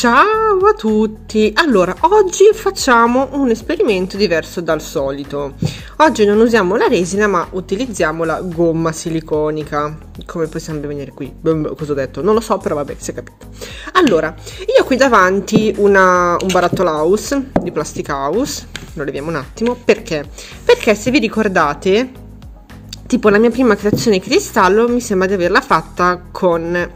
Ciao a tutti! Allora, oggi facciamo un esperimento diverso dal solito. Oggi non usiamo la resina, ma utilizziamo la gomma siliconica. Come possiamo venire qui? Cosa ho detto? Non lo so, però vabbè, si è capito. Allora, io ho qui davanti una, un barattolo house di Plastic House. Lo leviamo un attimo. Perché? Perché se vi ricordate, tipo la mia prima creazione cristallo mi sembra di averla fatta con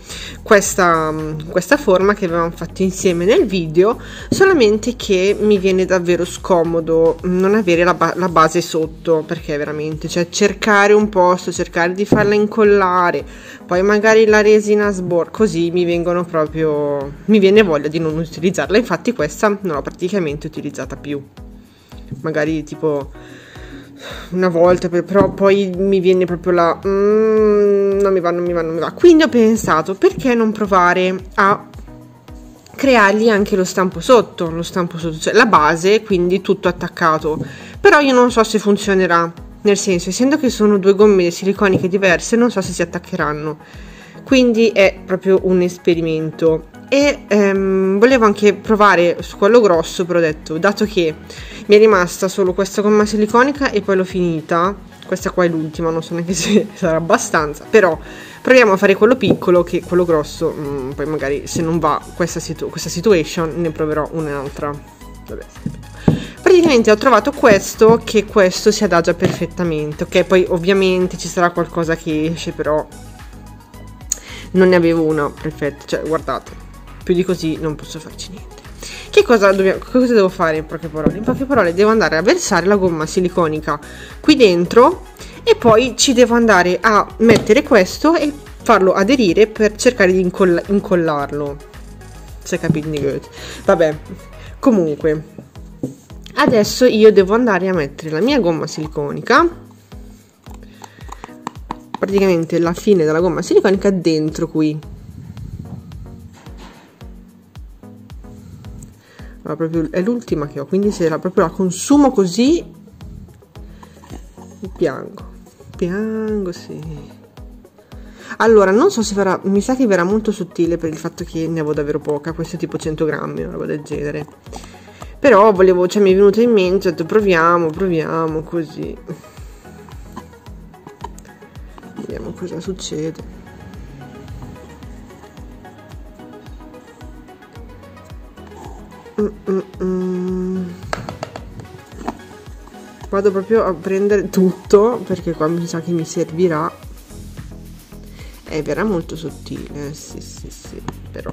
questa, questa forma che avevamo fatto insieme nel video solamente che mi viene davvero scomodo non avere la, ba la base sotto perché veramente cioè cercare un posto cercare di farla incollare poi magari la resina sbor così mi vengono proprio mi viene voglia di non utilizzarla. Infatti questa non l'ho praticamente utilizzata più. Magari tipo una volta, però poi mi viene proprio la... Mm, non mi va, non mi va, non mi va. Quindi ho pensato, perché non provare a creargli anche lo stampo sotto, lo stampo sotto, cioè la base, quindi tutto attaccato. Però io non so se funzionerà, nel senso, essendo che sono due gomme siliconiche diverse, non so se si attaccheranno. Quindi è proprio un esperimento. E ehm, volevo anche provare su quello grosso, però ho detto, dato che mi è rimasta solo questa gomma siliconica e poi l'ho finita questa qua è l'ultima non so neanche se sarà abbastanza però proviamo a fare quello piccolo che quello grosso mh, mm, poi magari se non va questa, situ questa situation ne proverò un'altra. Vabbè. Praticamente ho trovato questo che questo si adagia perfettamente ok? Poi ovviamente ci sarà qualcosa che esce però non ne avevo una perfetta cioè guardate più di così non posso farci niente che cosa, dobbiamo, cosa devo fare in poche parole? In poche parole devo andare a versare la gomma siliconica qui dentro e poi ci devo andare a mettere questo e farlo aderire per cercare di incoll incollarlo. Se capite good. Vabbè, comunque, adesso io devo andare a mettere la mia gomma siliconica praticamente la fine della gomma siliconica dentro qui proprio, è l'ultima che ho quindi se la, proprio la consumo così piango. Piango sì. Allora non so se verrà mi sa che verrà molto sottile per il fatto che ne avevo davvero poca questo è tipo 100 grammi una roba del genere. Però volevo cioè mi è venuto in mente ho detto proviamo proviamo così. Vediamo cosa succede Vado proprio a prendere tutto perché qua mi sa che mi servirà. È vera molto sottile, sì sì sì, però...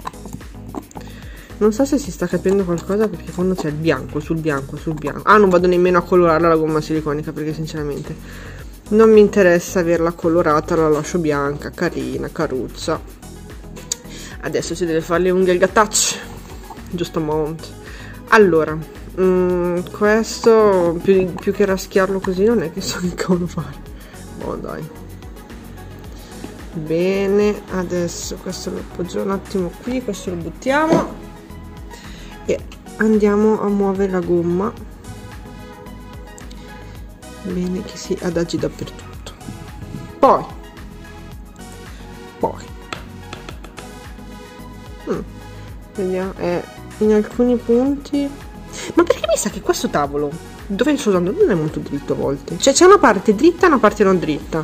Non so se si sta capendo qualcosa perché quando c'è il bianco sul bianco sul bianco... Ah, non vado nemmeno a colorarla la gomma siliconica perché sinceramente non mi interessa averla colorata, la lascio bianca, carina, caruzza. Adesso si deve fare le unghie al gattaccio giusto mount allora mm, questo più, più, che raschiarlo così non è che so che cavolo fare. Oh dai. Bene adesso questo lo appoggio un attimo qui questo lo buttiamo. E andiamo a muovere la gomma. Bene che si adagi dappertutto. Poi. Poi. Mm, vediamo eh, in alcuni punti. Ma perché mi sa che questo tavolo dove sto usando non è molto dritto a volte. Cioè c'è una parte dritta e una parte non dritta.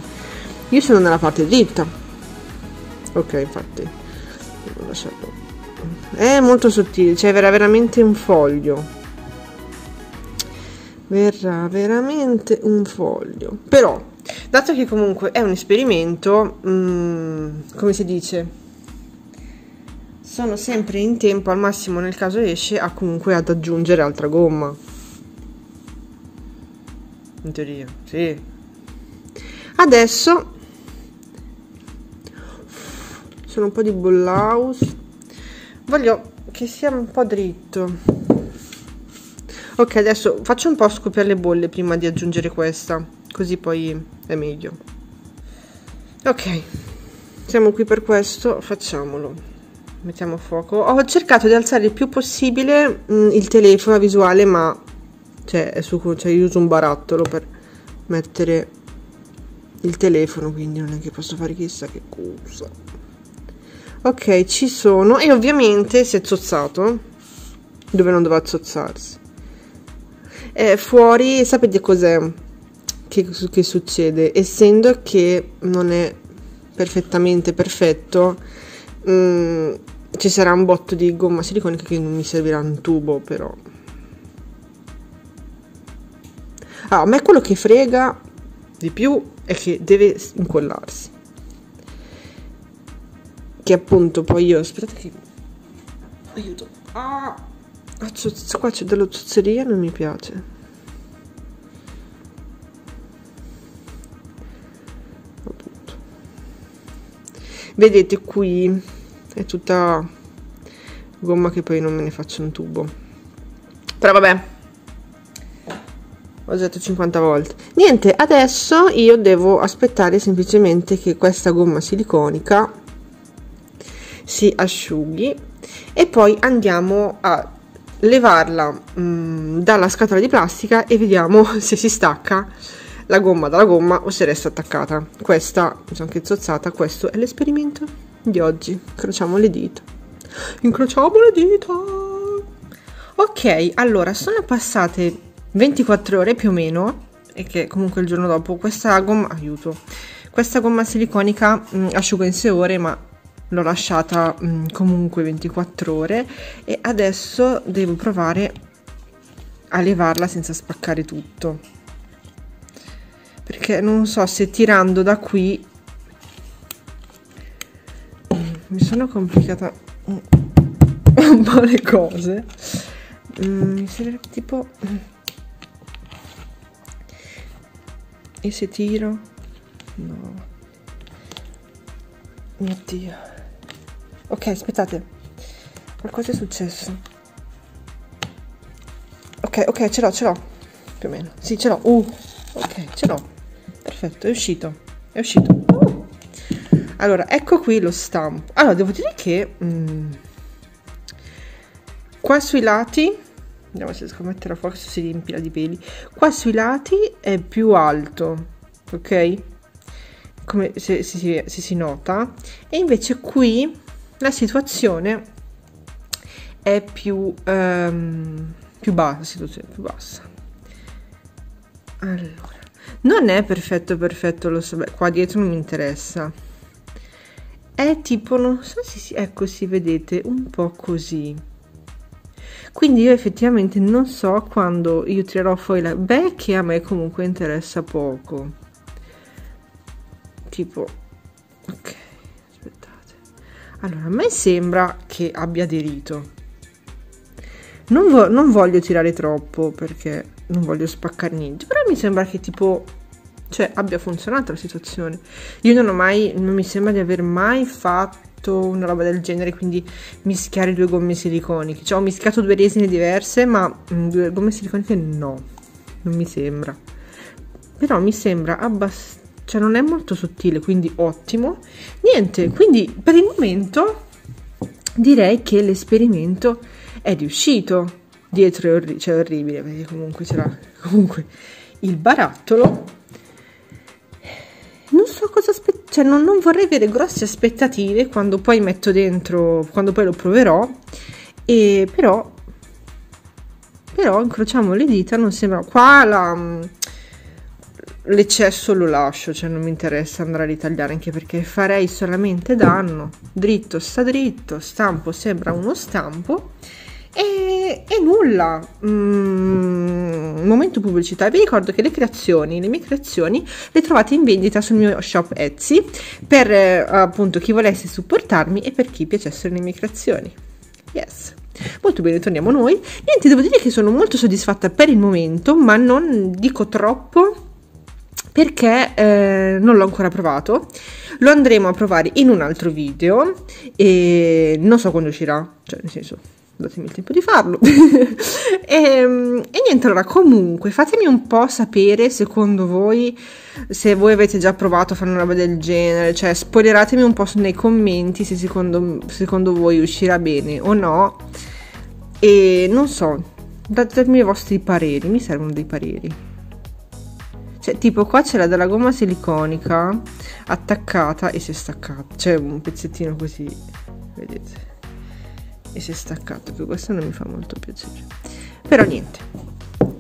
Io sono nella parte dritta. Ok infatti. Lasciarlo è molto sottile cioè verrà veramente un foglio. Verrà veramente un foglio. Però dato che comunque è un esperimento mm, come si dice sono sempre in tempo al massimo nel caso esce a comunque ad aggiungere altra gomma. In teoria sì. Adesso sono un po' di bullaus voglio che sia un po' dritto. Ok adesso faccio un po' scoppiare le bolle prima di aggiungere questa così poi è meglio. Ok siamo qui per questo facciamolo mettiamo fuoco. Ho cercato di alzare il più possibile mh, mm, il telefono visuale ma cioè, su, cioè io uso un barattolo per mettere il telefono quindi non è che posso fare chissà che cosa. Ok ci sono. E ovviamente si è zozzato dove non doveva zozzarsi? Eh, fuori sapete cos'è? Che, che succede? Essendo che non è perfettamente perfetto mm, ci sarà un botto di gomma siliconica che non mi servirà un tubo però. Ah, a me quello che frega di più è che deve incollarsi. Che appunto poi io aspettate che aiuto. Ah, qua c'è della zozzeria non mi piace. Vedete qui è tutta gomma che poi non me ne faccio un tubo. Però vabbè. Ho usato 50 volte. Niente adesso io devo aspettare semplicemente che questa gomma siliconica si asciughi e poi andiamo a levarla mh, mm, dalla scatola di plastica e vediamo se si stacca la gomma dalla gomma o se resta attaccata. Questa mi sono anche zozzata questo è l'esperimento di oggi. Incrociamo le dita. Incrociamo le dita. Ok allora sono passate 24 ore più o meno e che comunque il giorno dopo questa gomma aiuto questa gomma siliconica mh, mm, asciuga in 6 ore ma l'ho lasciata mh, mm, comunque 24 ore e adesso devo provare a levarla senza spaccare tutto. Perché non so se tirando da qui mi sono complicata un po' le cose. Mm, mi sembra tipo e se tiro? No. Mio dio ok aspettate. Qualcosa è successo. Ok ok ce l'ho ce l'ho. Più o meno. Sì ce l'ho. Uh, ok ce l'ho. Perfetto è uscito. È uscito. Allora ecco qui lo stampo allora devo dire che mm, qua sui lati vediamo se riesco a mettere a fuoco si riempila di peli qua sui lati è più alto ok come se, se, se, se si nota e invece qui la situazione è più, um, più bassa, situazione più bassa. Allora, non è perfetto perfetto, lo so, beh, qua dietro non mi interessa. È tipo, non so se si, ecco, si vedete, un po' così. Quindi io effettivamente non so quando io tirerò fuori la... Beh, che a me comunque interessa poco. Tipo, ok. Allora, a me sembra che abbia aderito. Non, vo non voglio tirare troppo perché non voglio spaccare niente, però mi sembra che tipo cioè abbia funzionato la situazione. Io non ho mai, non mi sembra di aver mai fatto una roba del genere, quindi mischiare due gomme siliconiche. Cioè ho mischiato due resine diverse, ma mm, due gomme siliconiche no, non mi sembra. Però mi sembra abbastanza cioè non è molto sottile, quindi ottimo. Niente, quindi per il momento direi che l'esperimento è riuscito. Dietro è orri- cioè orribile, perché comunque c'era comunque il barattolo. So cosa aspettare, cioè non, non vorrei avere grosse aspettative quando poi metto dentro, quando poi lo proverò. E però però incrociamo le dita non sembra qua la, l'eccesso lo lascio, cioè non mi interessa andare a ritagliare anche perché farei solamente danno. Dritto sta dritto, stampo sembra uno stampo e, e nulla. Mm, momento pubblicità. Vi ricordo che le creazioni, le mie creazioni, le trovate in vendita sul mio shop Etsy per eh, appunto chi volesse supportarmi e per chi piacessero le mie creazioni. Yes. Molto bene, torniamo noi. Niente, devo dire che sono molto soddisfatta per il momento, ma non dico troppo perché eh, non l'ho ancora provato. Lo andremo a provare in un altro video e non so quando uscirà, cioè nel senso datemi il tempo di farlo. e, ehm, e, niente, allora comunque fatemi un po' sapere secondo voi se voi avete già provato a fare una roba del genere, cioè spoileratemi un po' nei commenti se secondo, secondo voi uscirà bene o no. E non so, datemi i vostri pareri, mi servono dei pareri. Cioè, tipo qua c'era della gomma siliconica attaccata e si è staccata. C'è un pezzettino così. vedete e si è staccato che questo non mi fa molto piacere però niente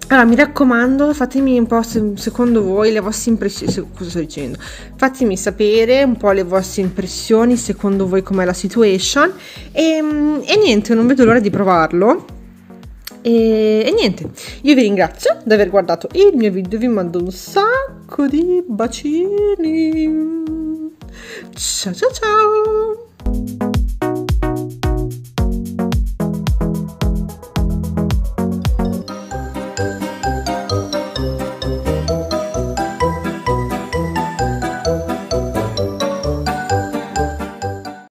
allora, mi raccomando, fatemi un po' se, secondo voi le vostre impressioni. Cosa sto dicendo? Fatemi sapere un po' le vostre impressioni, secondo voi com'è la situation. E, e niente, non vedo l'ora di provarlo. E, e, niente, io vi ringrazio di aver guardato il mio video, vi mando un sacco di bacini. Ciao ciao ciao!